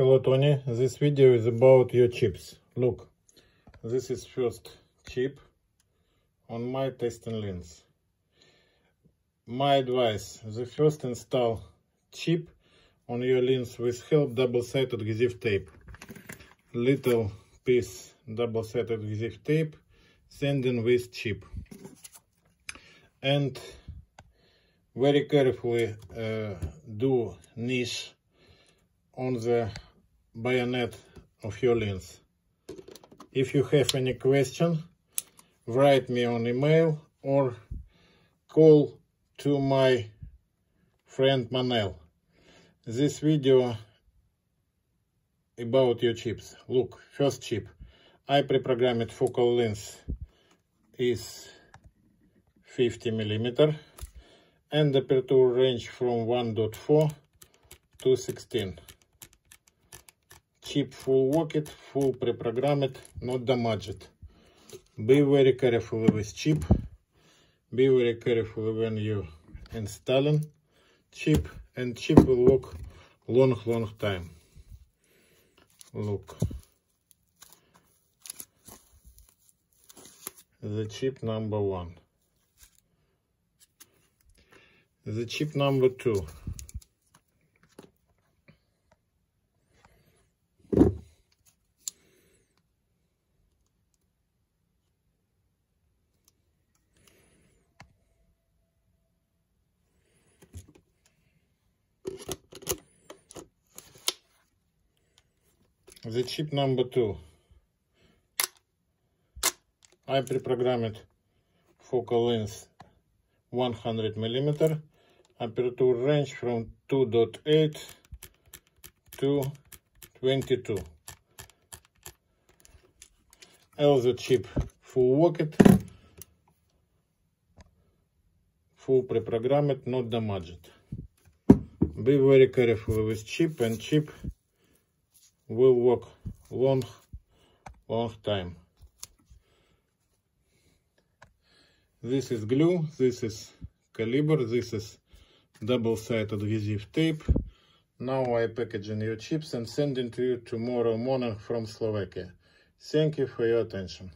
Hello Toni, this video is about your chips. Look, this is first chip on my testing lens. My advice, the first install chip on your lens with help double-sided adhesive tape. Little piece double-sided adhesive tape, sending with chip. And very carefully uh, do niche on the bayonet of your lens. If you have any question, write me on email or call to my friend Manel. This video about your chips. Look, first chip. I pre-programmed focal length is 50 millimeter and the aperture range from 1.4 to 16 chip full worked, full pre-programmed, not damaged. Be very careful with chip. Be very careful when you installing chip and chip will work long long time. Look. The chip number one. The chip number two. The chip number two. I pre-programmed focal length 100 millimeter, aperture range from 2.8 to 22. All the chip full worked, full pre-programmed, not damaged. Be very careful with chip and chip will work long, long time. This is glue, this is caliber, this is double-sided adhesive tape. Now I packaging your chips and sending to you tomorrow morning from Slovakia. Thank you for your attention.